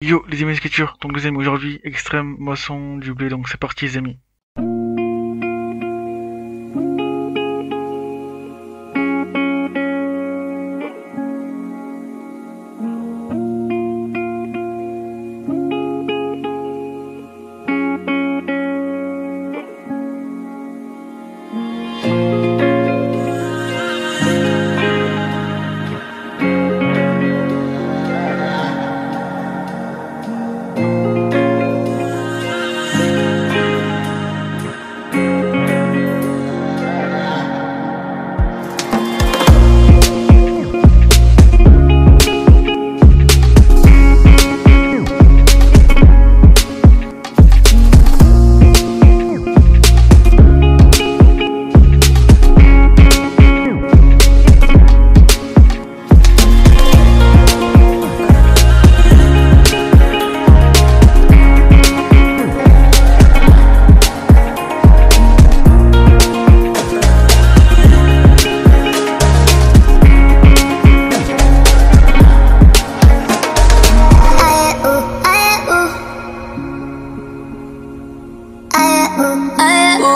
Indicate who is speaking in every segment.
Speaker 1: Yo les amis Sketchers, donc deuxième aujourd'hui, extrême moisson du blé, donc c'est parti les amis.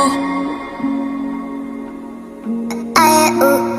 Speaker 1: I, I, ooh.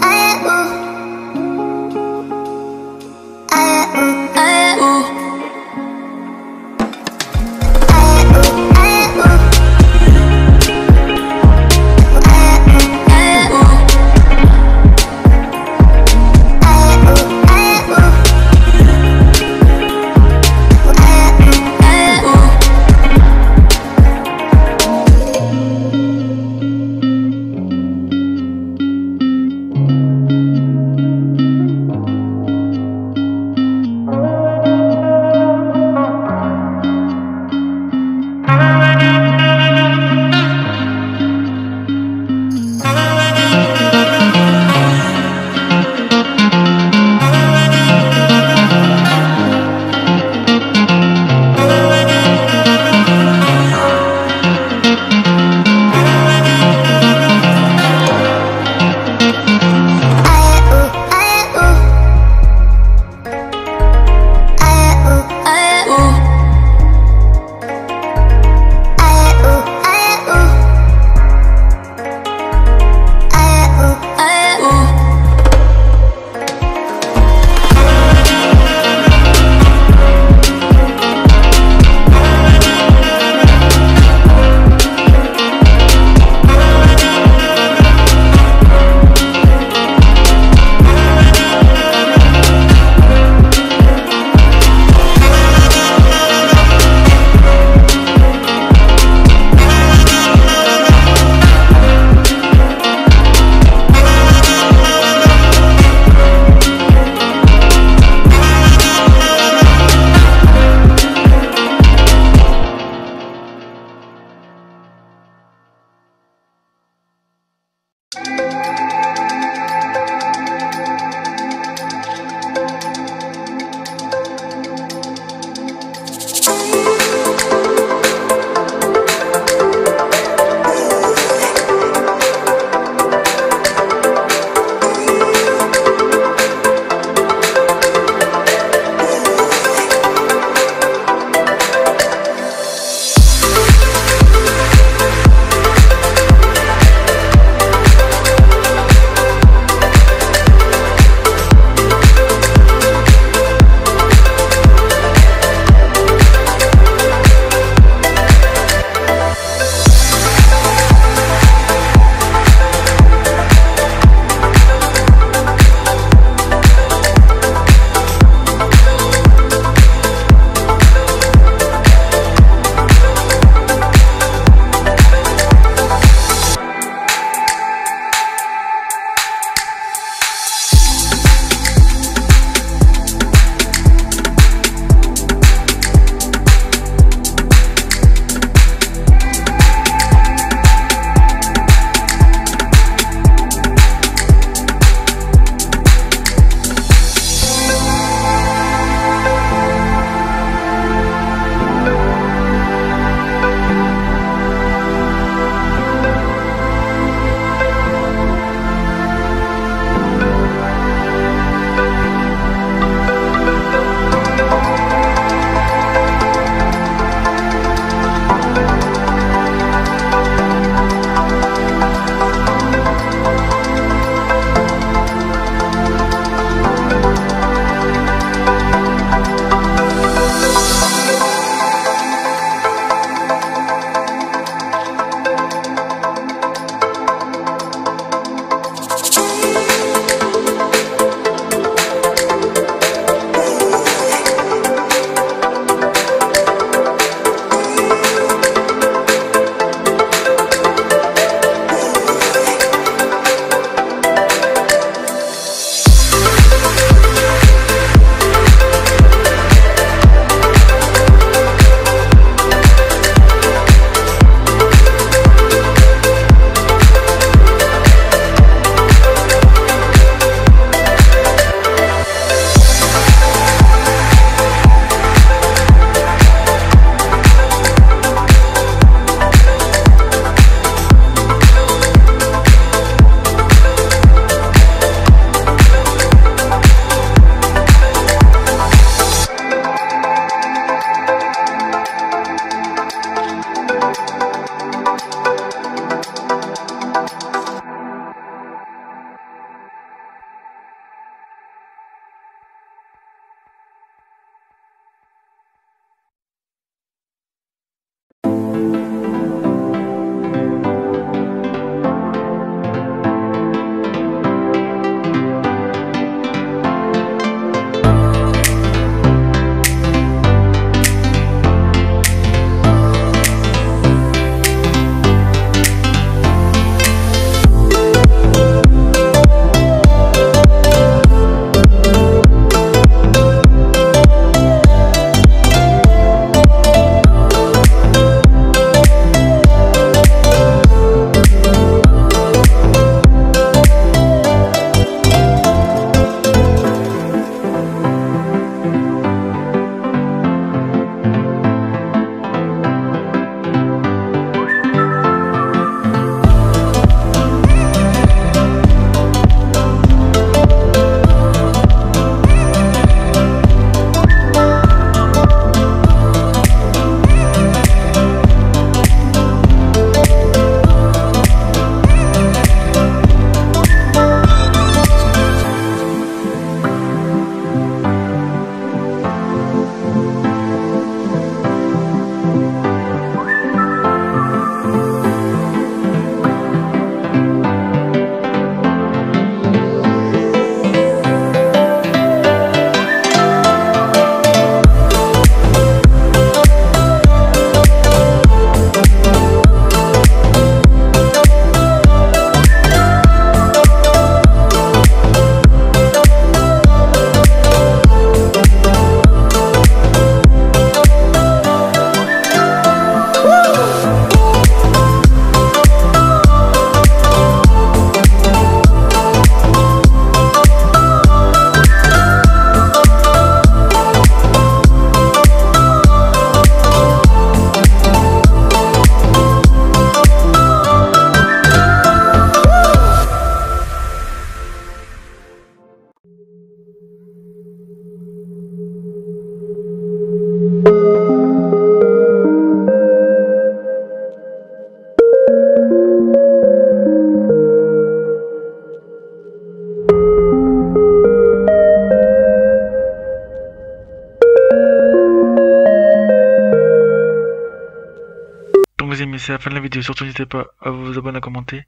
Speaker 1: vous c'est la fin de la vidéo. Surtout, n'hésitez pas à vous abonner, à commenter.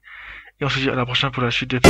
Speaker 1: Et on se dit à la prochaine pour la suite de...